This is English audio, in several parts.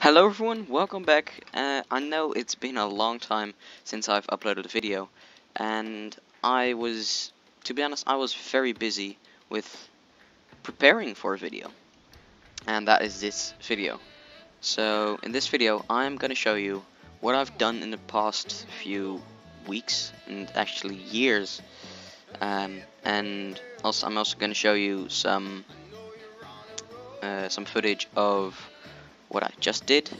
Hello everyone, welcome back. Uh, I know it's been a long time since I've uploaded a video and I was, to be honest, I was very busy with preparing for a video and that is this video. So in this video I'm going to show you what I've done in the past few weeks and actually years um, and also I'm also going to show you some uh, some footage of what I just did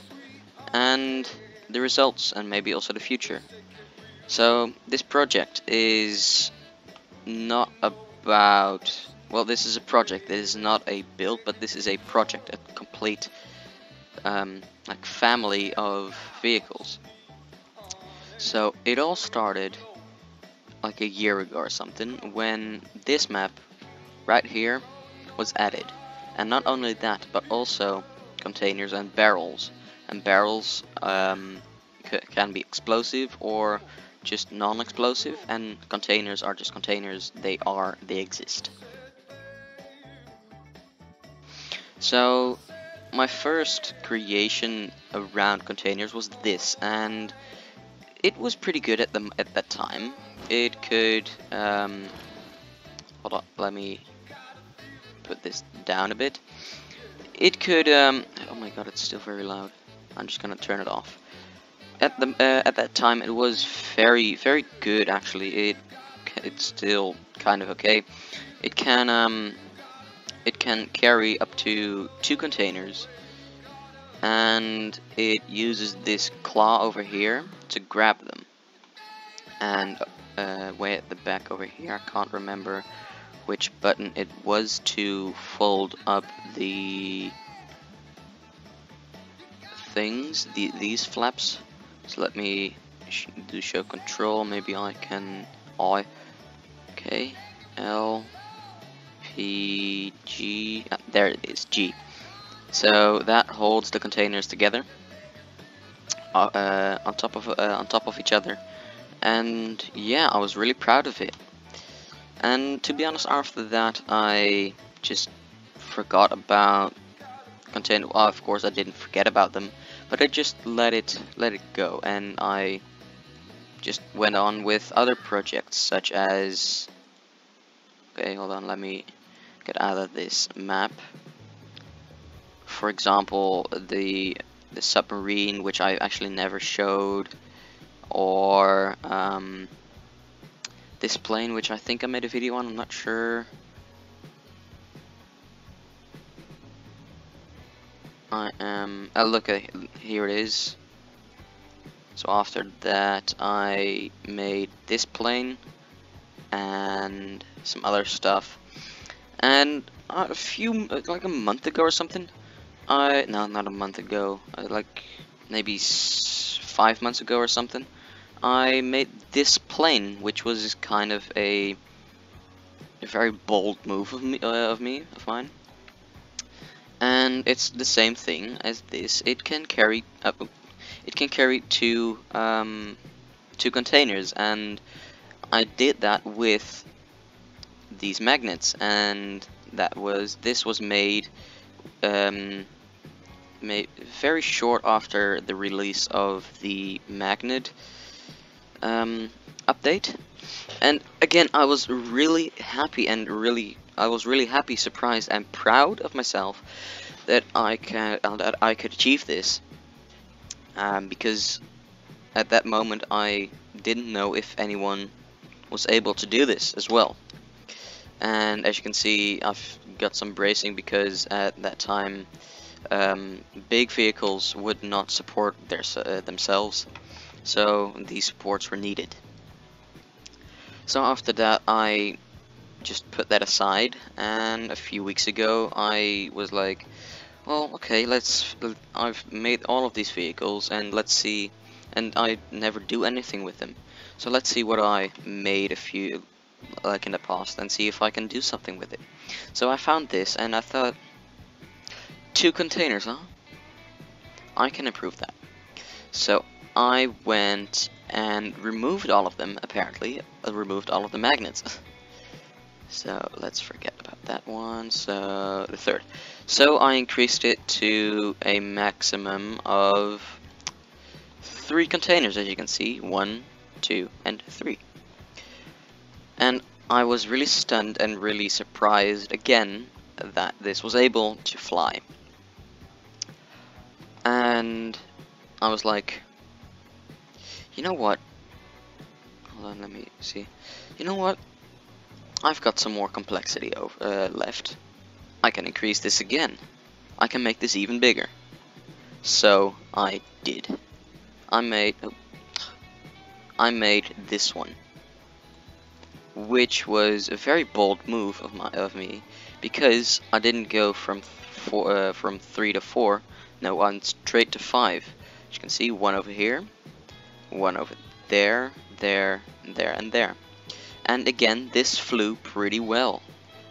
and the results and maybe also the future. So this project is not about well this is a project. This is not a build but this is a project a complete um, like family of vehicles. So it all started like a year ago or something when this map right here was added. And not only that but also containers and barrels. And barrels um, can be explosive or just non-explosive and containers are just containers they are they exist. So my first creation around containers was this and it was pretty good at the at that time. It could um, hold on let me put this down a bit it could, um, oh my god, it's still very loud. I'm just gonna turn it off. At the uh, at that time, it was very very good actually. It it's still kind of okay. It can um it can carry up to two containers, and it uses this claw over here to grab them. And uh, way at the back over here, I can't remember which button it was to fold up the things, the, these flaps. So let me sh do show control, maybe I can I, okay, L, P, G, ah, there it is, G. So that holds the containers together uh, uh, on top of uh, on top of each other, and yeah, I was really proud of it. And to be honest, after that, I just forgot about content. Well, of course, I didn't forget about them, but I just let it let it go, and I just went on with other projects such as. Okay, hold on. Let me get out of this map. For example, the the submarine, which I actually never showed, or um, this plane, which I think I made a video on, I'm not sure. I am, oh look, at here it is. So after that I made this plane and some other stuff. And uh, a few, uh, like a month ago or something, I, no not a month ago, uh, like maybe five months ago or something, I made this plane, which was kind of a, a very bold move of me, uh, of me, of mine. And it's the same thing as this. It can carry up, it can carry two um, two containers, and I did that with these magnets, and that was this was made um, made very short after the release of the magnet um, update. And again, I was really happy and really, I was really happy, surprised, and proud of myself that I can uh, that I could achieve this. Um, because at that moment, I didn't know if anyone was able to do this as well. And as you can see, I've got some bracing because at that time, um, big vehicles would not support their uh, themselves so these supports were needed. So after that I just put that aside and a few weeks ago I was like well okay let's I've made all of these vehicles and let's see and I never do anything with them. So let's see what I made a few like in the past and see if I can do something with it. So I found this and I thought two containers huh? I can improve that. So I went and removed all of them, apparently. I uh, removed all of the magnets. So let's forget about that one. So the third. So I increased it to a maximum of three containers, as you can see. One, two, and three. And I was really stunned and really surprised again that this was able to fly. And I was like, you know what? Hold on, let me see. You know what? I've got some more complexity over, uh, left. I can increase this again. I can make this even bigger. So I did. I made oh, I made this one, which was a very bold move of my of me because I didn't go from four uh, from three to four. No, I went straight to five. As you can see, one over here, one over there, there, there, and there. And again, this flew pretty well.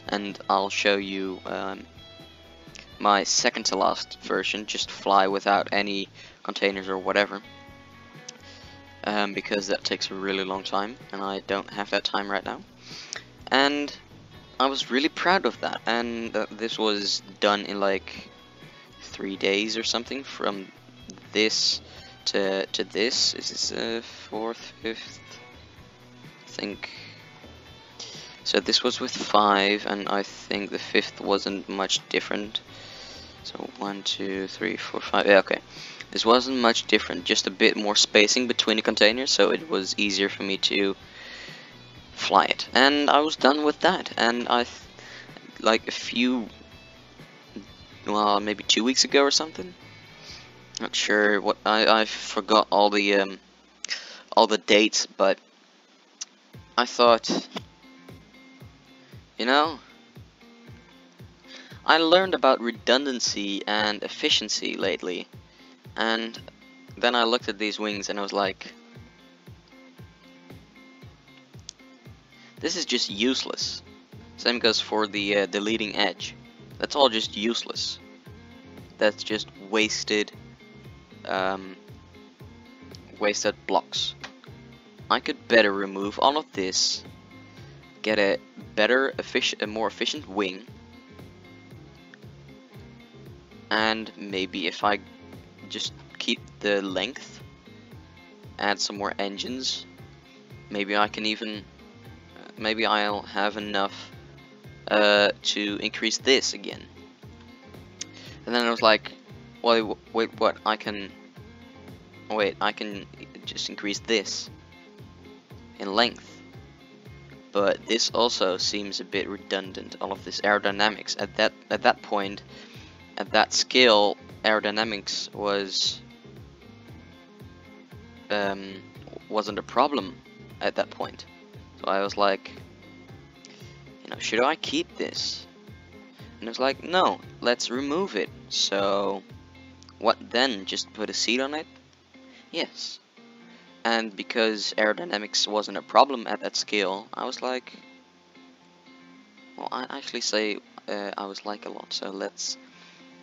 And I'll show you um, my second to last version, just fly without any containers or whatever. Um, because that takes a really long time, and I don't have that time right now. And I was really proud of that, and uh, this was done in like three days or something from this to to this. Is this uh, fourth, fifth? I think so this was with 5, and I think the fifth wasn't much different. So one, two, three, four, five. Yeah, okay. This wasn't much different, just a bit more spacing between the containers, so it was easier for me to fly it. And I was done with that, and I, like a few, well, maybe two weeks ago or something. Not sure what I I forgot all the um all the dates, but I thought you know? I learned about redundancy and efficiency lately, and then I looked at these wings and I was like, this is just useless. Same goes for the, uh, the leading edge. That's all just useless. That's just wasted, um, wasted blocks. I could better remove all of this get a better, efficient, a more efficient wing. And maybe if I just keep the length, add some more engines, maybe I can even, maybe I'll have enough uh, to increase this again. And then I was like, wait, wait, what? I can, wait, I can just increase this in length. But this also seems a bit redundant all of this aerodynamics. At that at that point at that scale aerodynamics was um, wasn't a problem at that point. So I was like you know should I keep this? And I was like no let's remove it. So what then just put a seat on it yes and because aerodynamics wasn't a problem at that scale, I was like, well, I actually say uh, I was like a lot, so let's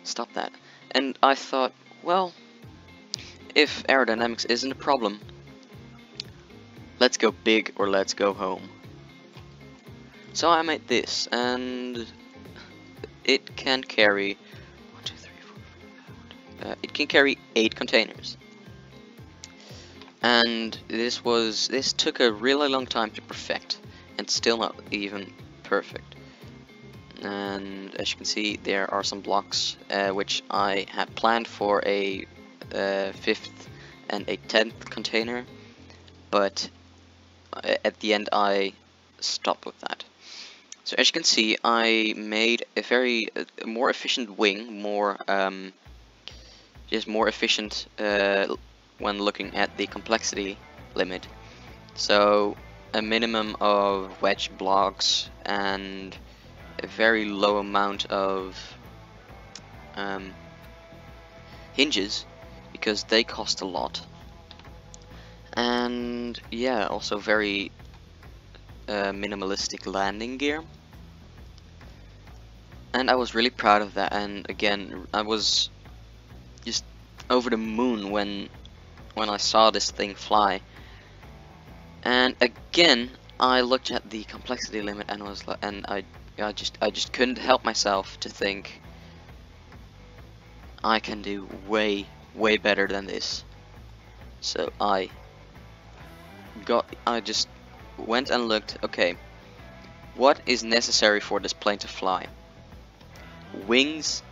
stop that. And I thought, well, if aerodynamics isn't a problem, let's go big or let's go home. So I made this, and it can carry, uh, it can carry eight containers. And this was this took a really long time to perfect and still not even perfect. And as you can see there are some blocks uh, which I had planned for a uh, fifth and a tenth container but uh, at the end I stopped with that. So as you can see I made a very uh, more efficient wing more um, just more efficient uh, when looking at the complexity limit. So a minimum of wedge blocks and a very low amount of um, hinges because they cost a lot. And yeah, also very uh, minimalistic landing gear. And I was really proud of that and again I was over the moon when when I saw this thing fly. And again, I looked at the complexity limit and was like, and I, I just, I just couldn't help myself to think I can do way, way better than this. So I got, I just went and looked. Okay, what is necessary for this plane to fly? Wings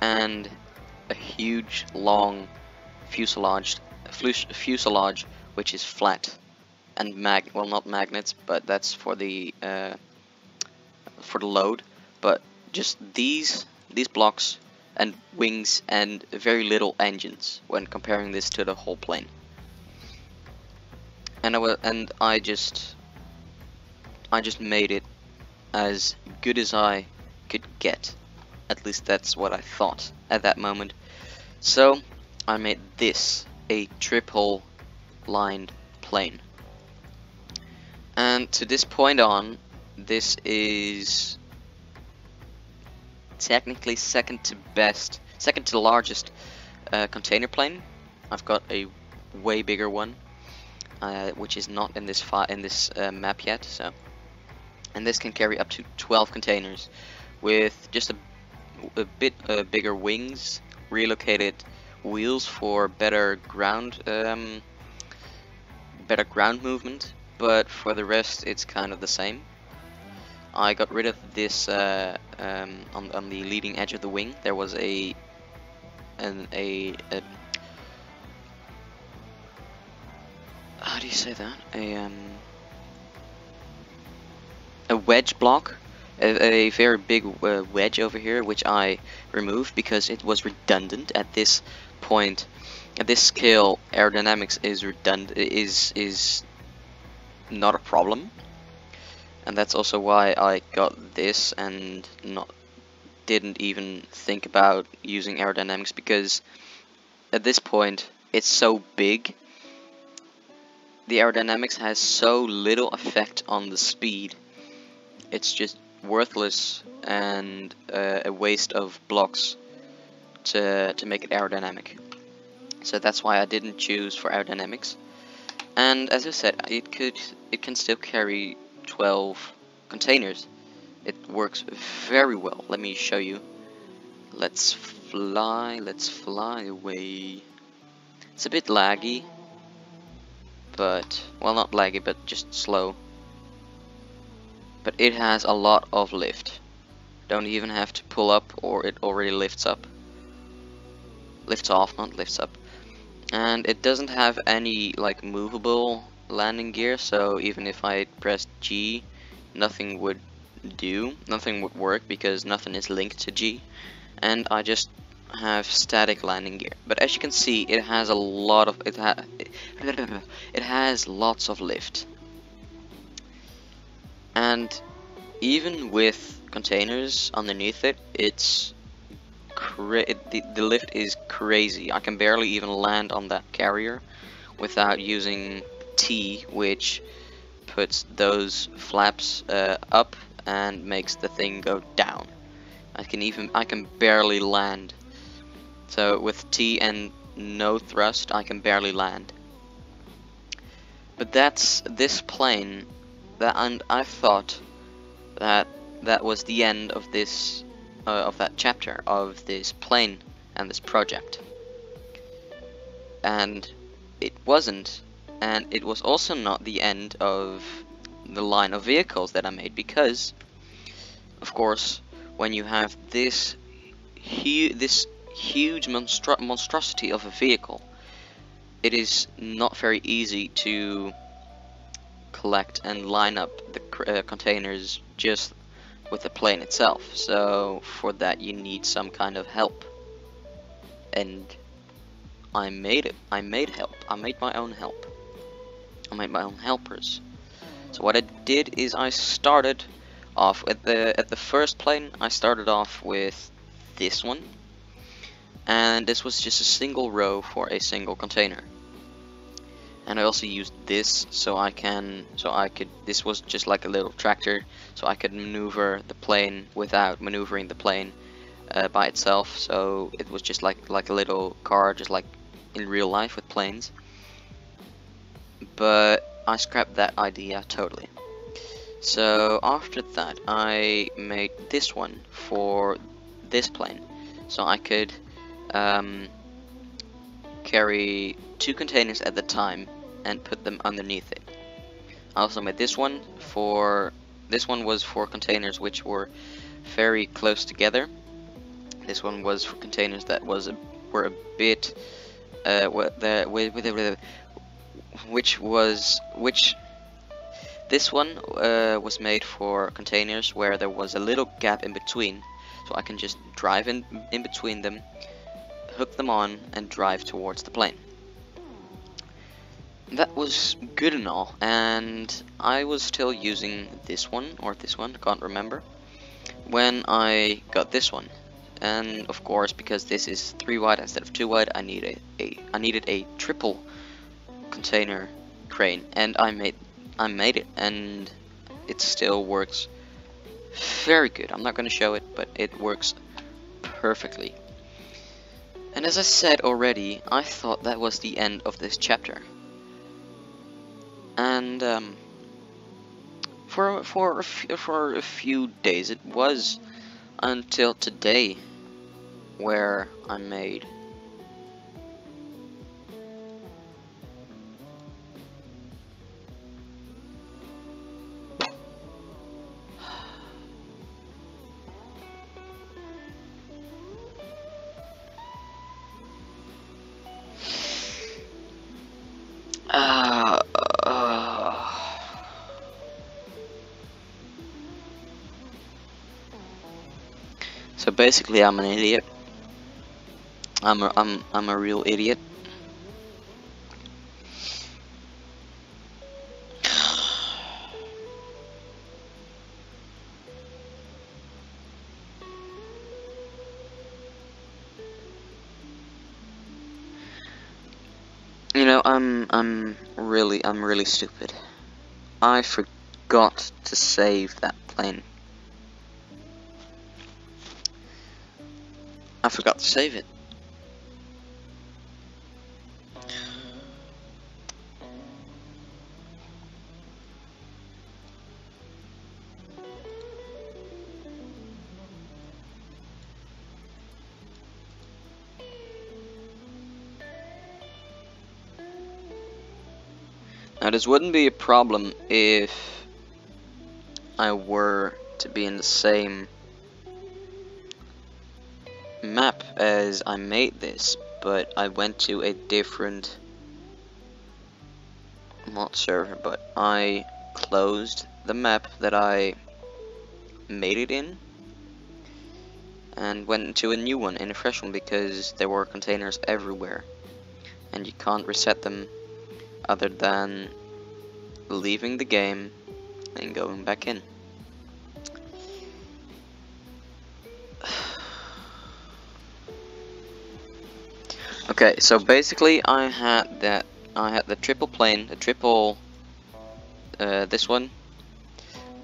and a huge, long fuselage, fuselage which is flat and mag well not magnets but that's for the uh, for the load. But just these these blocks and wings and very little engines when comparing this to the whole plane. And I and I just I just made it as good as I could get. At least that's what I thought at that moment so I made this a triple lined plane and to this point on, this is technically second to best, second to largest uh, container plane. I've got a way bigger one, uh, which is not in this in this uh, map yet. So, and this can carry up to 12 containers with just a, a bit uh, bigger wings, relocated wheels for better ground um, better ground movement but for the rest it's kind of the same. I got rid of this uh, um, on, on the leading edge of the wing. There was a an a, a how do you say that? A um a wedge block, a, a very big uh, wedge over here, which I removed because it was redundant at this point. At this scale, aerodynamics is redundant is is not a problem. And that's also why I got this and not didn't even think about using aerodynamics because at this point it's so big. The aerodynamics has so little effect on the speed. It's just worthless and uh, a waste of blocks to, to make it aerodynamic so that's why I didn't choose for aerodynamics and as I said, it could it can still carry 12 containers. It works very well. Let me show you. Let's fly, let's fly away. It's a bit laggy, but, well not laggy, but just slow. But it has a lot of lift. Don't even have to pull up or it already lifts up. Lifts off, not lifts up and it doesn't have any like movable landing gear so even if I pressed G nothing would do nothing would work because nothing is linked to G and I just have static landing gear but as you can see it has a lot of it, ha it has lots of lift and even with containers underneath it it's the, the lift is crazy. I can barely even land on that carrier without using T, which puts those flaps uh, up and makes the thing go down. I can even I can barely land. So with T and no thrust, I can barely land. But that's this plane that and I thought that that was the end of this uh, of that chapter of this plane and this project. And it wasn't, and it was also not the end of the line of vehicles that I made because, of course, when you have this hu this huge monstro monstrosity of a vehicle, it is not very easy to collect and line up the uh, containers just with the plane itself. So for that you need some kind of help. And I made it. I made help. I made my own help. I made my own helpers. So what I did is I started off at the at the first plane. I started off with this one, and this was just a single row for a single container and I also used this so I can so I could this was just like a little tractor so I could maneuver the plane without maneuvering the plane uh, by itself. So it was just like like a little car just like in real life with planes. But I scrapped that idea totally. So after that, I made this one for this plane, so I could um, carry two containers at the time and put them underneath it. I also made this one for this one was for containers which were very close together. This one was for containers that was a, were a bit uh, which was which this one uh, was made for containers where there was a little gap in between so I can just drive in, in between them hook them on and drive towards the plane that was good and all and I was still using this one or this one can't remember when I got this one. And of course because this is 3 wide instead of 2 wide I need a, a I needed a triple container crane and I made I made it and it still works very good. I'm not gonna show it but it works perfectly. And as I said already I thought that was the end of this chapter and um, for for a for a few days it was until today where I made basically I'm an idiot I'm a, I'm I'm a real idiot. You know, I'm I'm really I'm really stupid. I forgot to save that plane. I forgot to save it. Now this wouldn't be a problem if I were to be in the same map as I made this, but I went to a different mod server, but I closed the map that I made it in and went to a new one in a fresh one because there were containers everywhere and you can't reset them other than leaving the game and going back in. Okay, so basically I had that I had the triple plane, the triple uh, this one,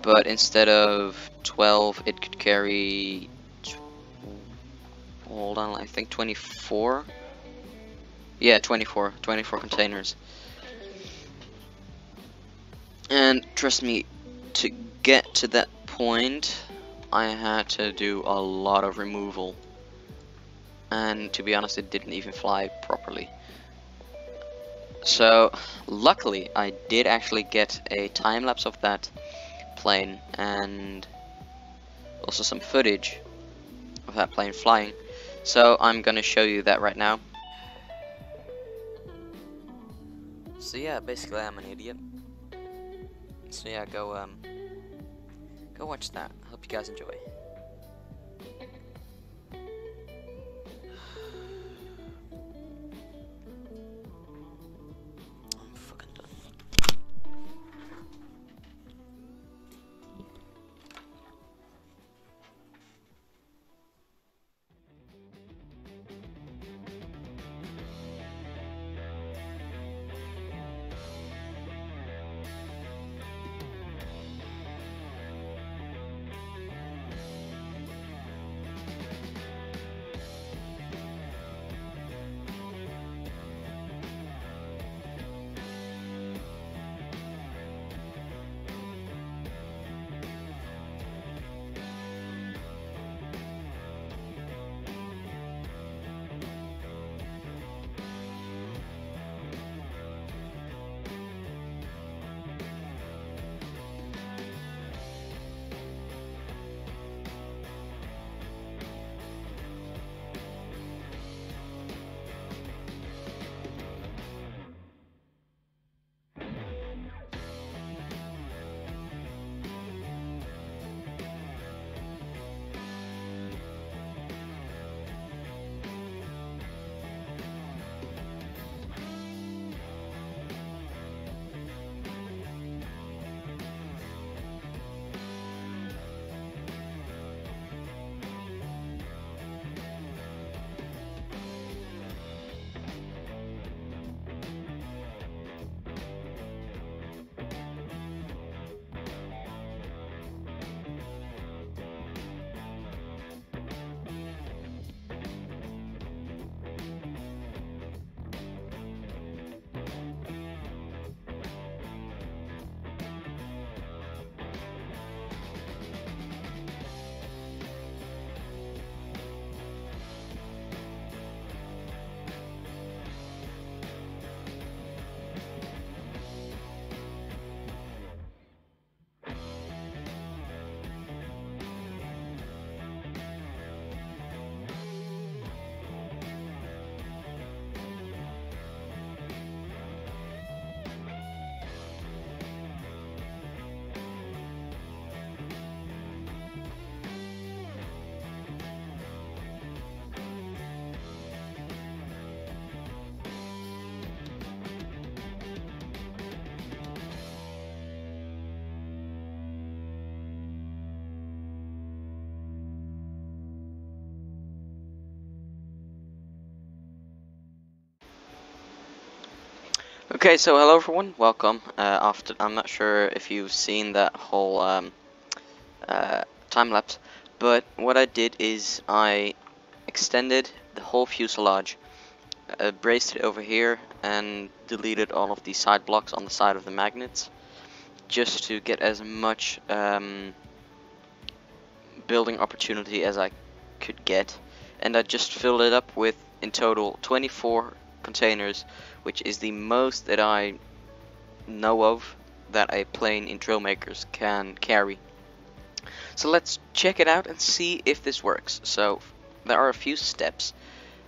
but instead of 12 it could carry hold on, I think 24 yeah, 24, 24 containers. And trust me, to get to that point, I had to do a lot of removal. And to be honest, it didn't even fly properly. So, luckily, I did actually get a time lapse of that plane and also some footage of that plane flying. So, I'm gonna show you that right now. So yeah, basically I'm an idiot. So yeah, go um, go watch that. Hope you guys enjoy. Okay, so hello everyone, welcome. Uh, after I'm not sure if you've seen that whole um, uh, time lapse, but what I did is I extended the whole fuselage, uh, braced it over here, and deleted all of the side blocks on the side of the magnets, just to get as much um, building opportunity as I could get, and I just filled it up with in total 24 containers, which is the most that I know of that a plane in Trailmakers can carry. So let's check it out and see if this works. So there are a few steps,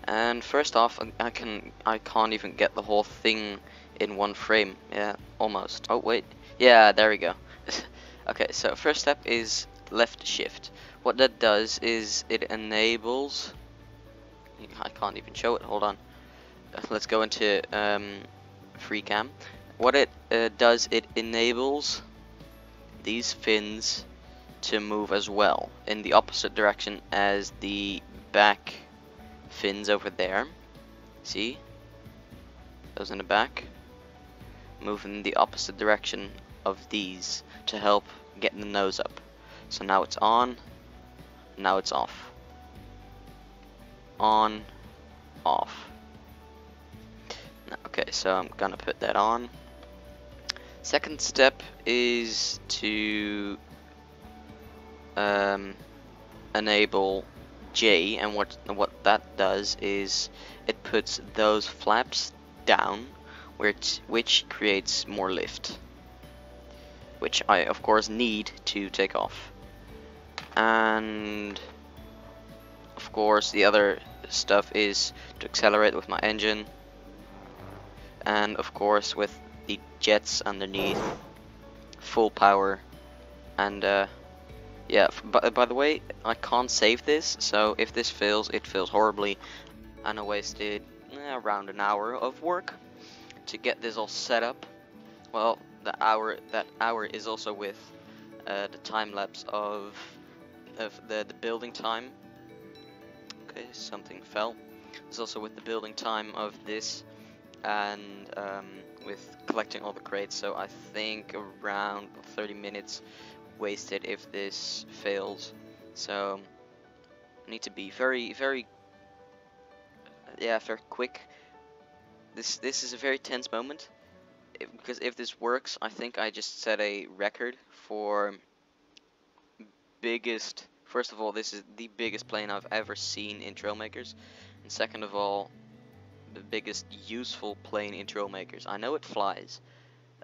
and first off, I can I can't even get the whole thing in one frame. Yeah, almost. Oh wait, yeah, there we go. okay, so first step is left shift. What that does is it enables. I can't even show it. Hold on let's go into um, FreeCam. What it uh, does, it enables these fins to move as well in the opposite direction as the back fins over there. See? Those in the back. Move in the opposite direction of these to help get the nose up. So now it's on, now it's off. On, off. Okay, so I'm gonna put that on. Second step is to um, enable J, and what what that does is it puts those flaps down, which which creates more lift, which I of course need to take off, and of course the other stuff is to accelerate with my engine and of course with the jets underneath full power and uh, yeah by, by the way I can't save this so if this fails it fails horribly and I wasted eh, around an hour of work to get this all set up. Well the hour that hour is also with uh, the time lapse of of the, the building time. Okay something fell. It's also with the building time of this and um, with collecting all the crates so I think around 30 minutes wasted if this fails so I need to be very very yeah very quick. This this is a very tense moment. Because if this works I think I just set a record for biggest first of all this is the biggest plane I've ever seen in Trailmakers. And second of all the biggest useful plane in Trailmakers. I know it flies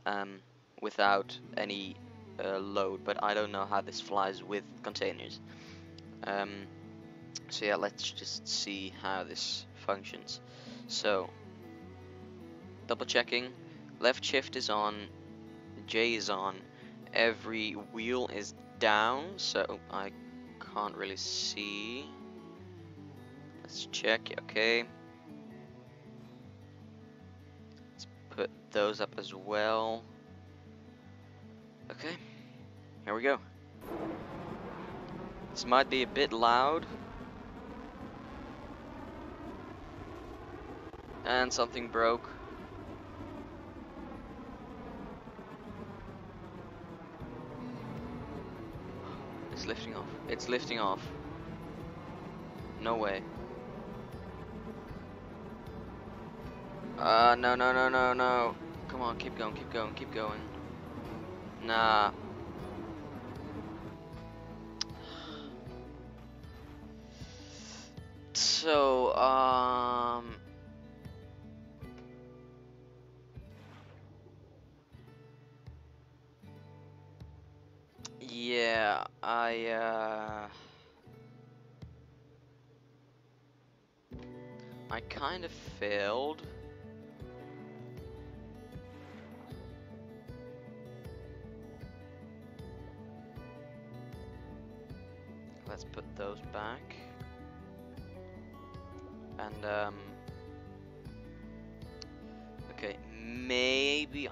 um, without any uh, load, but I don't know how this flies with containers. Um, so yeah, let's just see how this functions. So, double checking, left shift is on, J is on, every wheel is down, so I can't really see. Let's check, okay. Put those up as well. Okay, here we go. This might be a bit loud. And something broke. It's lifting off. It's lifting off. No way. Uh, no, no, no, no, no. Come on, keep going, keep going, keep going. Nah. So, um... Yeah, I, uh... I kind of failed.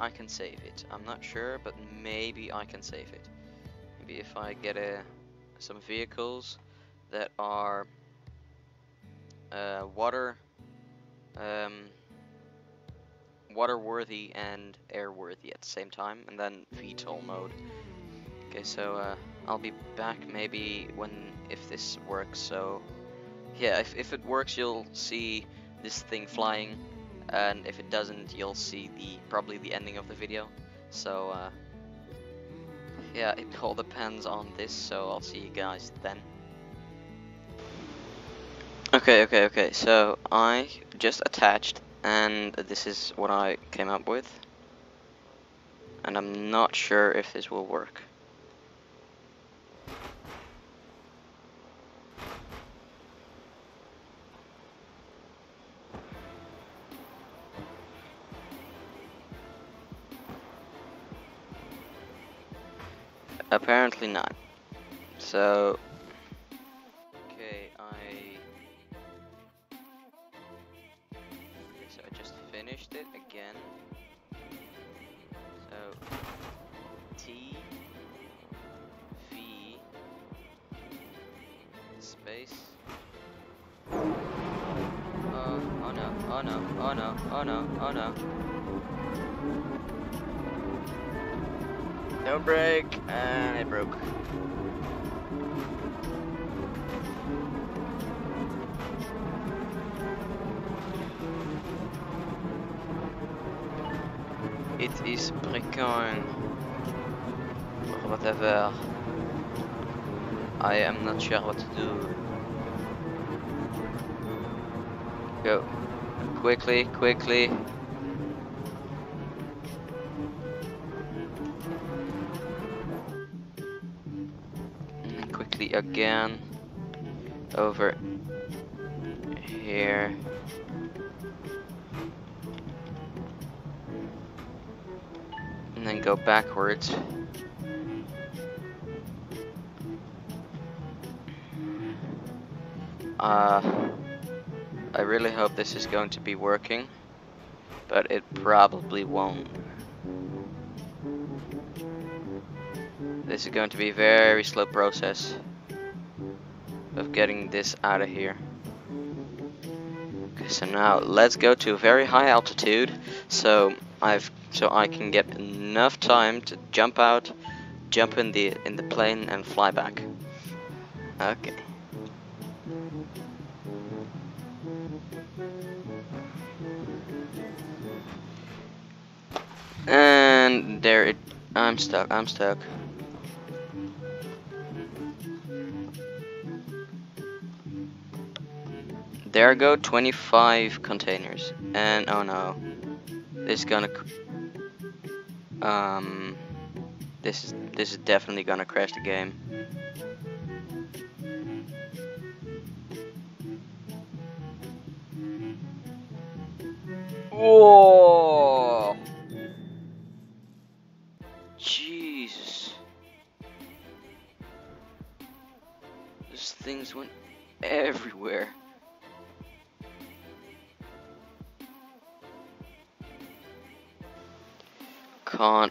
I can save it. I'm not sure, but maybe I can save it. Maybe if I get a, some vehicles that are uh, water, um, water worthy and air worthy at the same time, and then VTOL mode. Okay, so uh, I'll be back maybe when if this works. So yeah, if if it works, you'll see this thing flying, and if it doesn't, you'll see the probably the ending of the video. So uh, yeah, it all depends on this. So I'll see you guys then. Okay, okay, okay. So I just attached, and this is what I came up with. And I'm not sure if this will work. Apparently not. So, okay, I. So I just finished it again. So, T V space. Oh, oh no, oh no, oh no, oh no, oh no. Don't break, and it broke. It is. Or whatever. I am not sure what to do. Go. Quickly, quickly. Again. Over here. And then go backwards. Uh, I really hope this is going to be working, but it probably won't. This is going to be a very slow process of getting this out of here. Okay, so now let's go to a very high altitude, so I've so I can get enough time to jump out, jump in the in the plane, and fly back. Okay. And there it I'm stuck, I'm stuck. There go 25 containers. And oh no. This is gonna um this is this is definitely gonna crash the game. Whoa!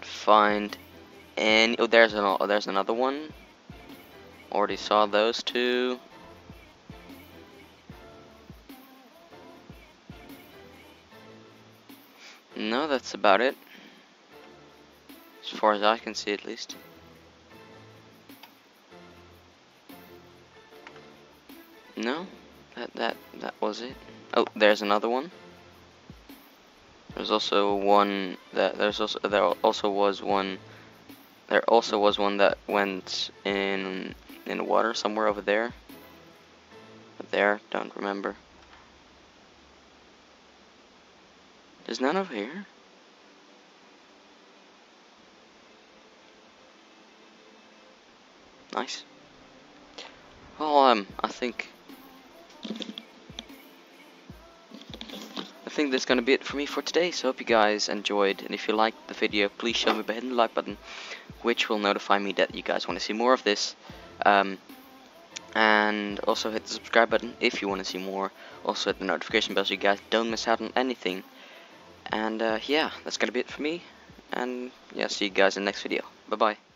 Find any. Oh, there's an. Oh, there's another one. Already saw those two. No, that's about it. As far as I can see, at least. No, that that that was it. Oh, there's another one. There's also one that there's also there also was one. There also was one that went in in the water somewhere over there. There, don't remember. There's none over here. Nice. Well, um, I think I think that's gonna be it for me for today. So hope you guys enjoyed, and if you liked the video, please show me by hitting the like button, which will notify me that you guys want to see more of this. Um, and also hit the subscribe button if you want to see more. Also hit the notification bell so you guys don't miss out on anything. And uh, yeah, that's gonna be it for me. And yeah, see you guys in the next video. Bye bye.